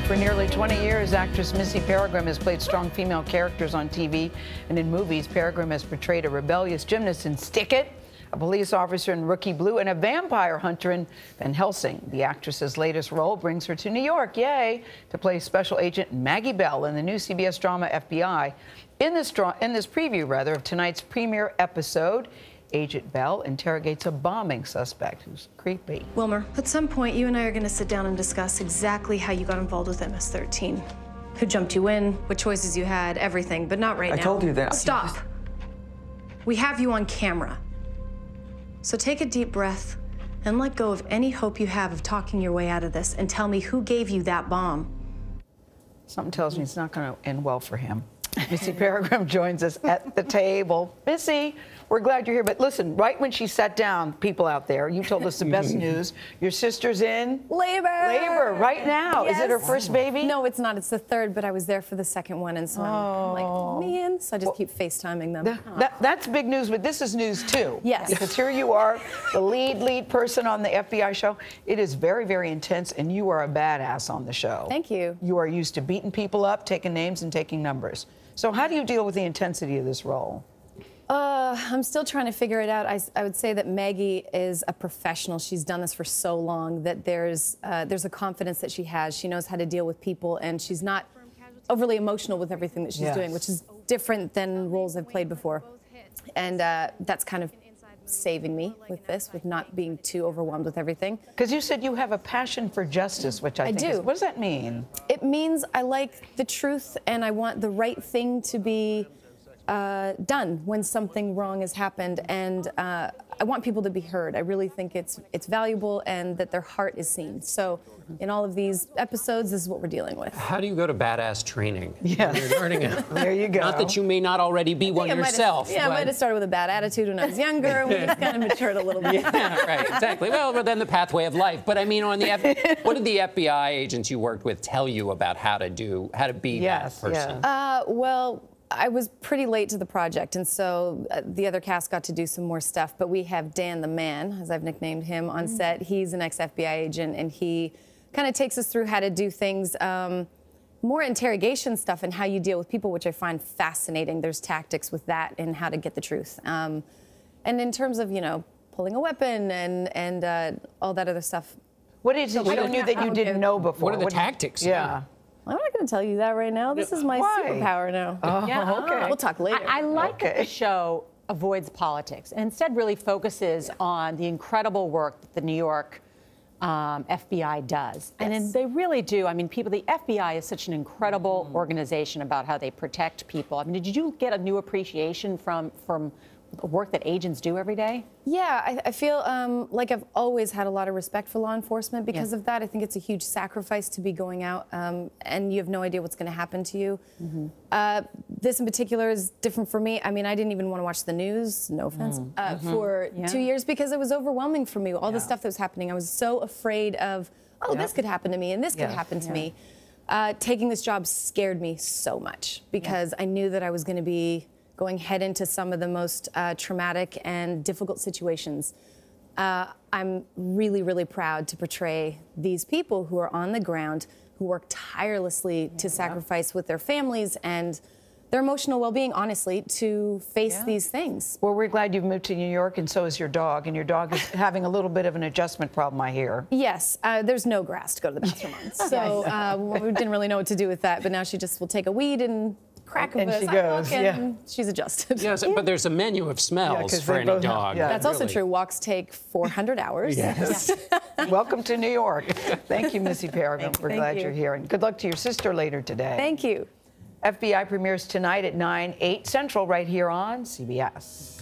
For nearly 20 years, actress Missy Peregrym has played strong female characters on TV and in movies. Peregrym has portrayed a rebellious gymnast in Stick It, a police officer in Rookie Blue, and a vampire hunter in Van Helsing. The actress's latest role brings her to New York, yay, to play Special Agent Maggie Bell in the new CBS drama FBI. In this, in this preview, rather, of tonight's premiere episode, Agent Bell interrogates a bombing suspect who's creepy. Wilmer, at some point, you and I are going to sit down and discuss exactly how you got involved with MS-13. Who jumped you in, what choices you had, everything, but not right I now. I told you that. Stop. We have you on camera. So take a deep breath and let go of any hope you have of talking your way out of this and tell me who gave you that bomb. Something tells me it's not going to end well for him. Missy Peregrym joins us at the table. Missy, we're glad you're here. But listen, right when she sat down, people out there, you told us the best news. Your sister's in labor. Labor right now. Yes. Is it her first baby? No, it's not. It's the third, but I was there for the second one, and so oh. I'm like, oh. oh. man. So I just well, keep FaceTiming them. That, that, that's big news, but this is news too. Yes. Because here you are, the lead lead person on the FBI show. It is very, very intense, and you are a badass on the show. Thank you. You are used to beating people up, taking names, and taking numbers. So how do you deal with the intensity of this role? Uh, I'm still trying to figure it out. I, I, would say that Maggie is a professional. She's done this for so long that there's uh, there's a confidence that she has. She knows how to deal with people, and she's not overly emotional with everything that she's yes. doing, which is different than roles I've played before. And uh, that's kind of saving me with this, with not being too overwhelmed with everything. Because you said you have a passion for justice, which I, I do. Is, what does that mean? It means I like the truth and I want the right thing to be uh, done when something wrong has happened, and uh, I want people to be heard. I really think it's it's valuable and that their heart is seen. So, in all of these episodes, this is what we're dealing with. How do you go to badass training? Yeah, you're learning it. there you go. Not that you may not already be one yourself. Yeah, but... I might have started with a bad attitude when I was younger, and we just kind of matured a little bit. Yeah, right, exactly. Well, then the pathway of life. But I mean, on the F- what did the FBI agents you worked with tell you about how to do how to be yes, that person? Yeah. Uh, well I was pretty late to the project, and so uh, the other cast got to do some more stuff. But we have Dan the Man, as I've nicknamed him, on mm. set. He's an ex FBI agent, and he kind of takes us through how to do things. Um, more interrogation stuff and how you deal with people, which I find fascinating. There's tactics with that and how to get the truth. Um, and in terms of, you know, pulling a weapon and, and uh, all that other stuff. What is it you knew that you didn't know before? What are the what tactics? yeah. I'm not going to tell you that right now. This is my Why? superpower now. Oh, yeah. okay. We'll talk later. I, I like okay. that the show avoids politics and instead really focuses yeah. on the incredible work that the New York um, FBI does. Yes. And they really do. I mean, people, the FBI is such an incredible mm. organization about how they protect people. I mean, did you get a new appreciation from, from work that agents do every day? Yeah, I, I feel um, like I've always had a lot of respect for law enforcement because yeah. of that. I think it's a huge sacrifice to be going out um, and you have no idea what's going to happen to you. Mm-hmm. Uh, this in particular is different for me. I mean, I didn't even want to watch the news, no offense, mm. uh, mm-hmm. for yeah. two years because it was overwhelming for me. All yeah. the stuff that was happening, I was so afraid of, oh, this could happen to me and this could happen to me. Uh, taking this job scared me so much because I knew that I was going to be going head into some of the most uh, traumatic and difficult situations. Uh, I'm really, really proud to portray these people who are on the ground, who work tirelessly yeah. to sacrifice with their families and their emotional well-being, honestly, to face yeah. these things. Well, we're glad you've moved to New York, and so is your dog. And your dog is having a little bit of an adjustment problem, I hear. Yes, uh, there's no grass to go to the bathroom on, so uh, we didn't really know what to do with that. But now she just will take a weed and crack and she goes, yeah. she's adjusted. Yes, but there's a menu of smells yeah, for any dog. Yeah, That's really. also true. Walks take 400 hours. yes. Welcome to New York. Thank you, Missy Peregrym. We're glad you. are here. And good luck to your sister later today. Thank you. FBI premieres tonight at 9, 8 Central right here on CBS.